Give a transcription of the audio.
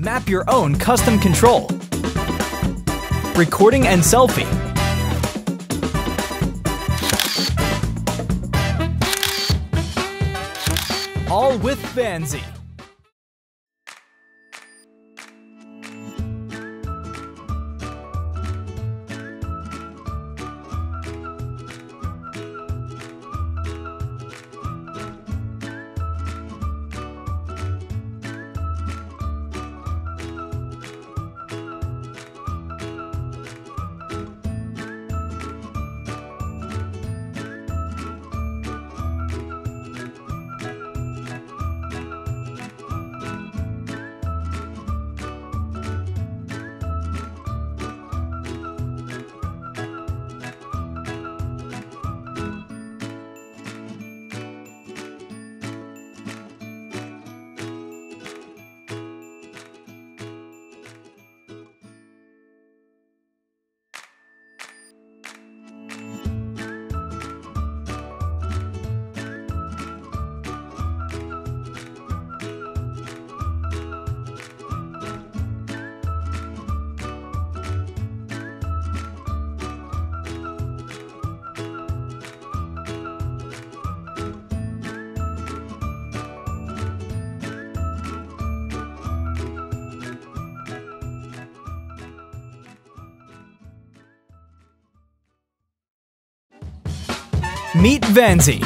Map your own custom control. Recording and selfie. All with Vanzy. Meet Vanzy,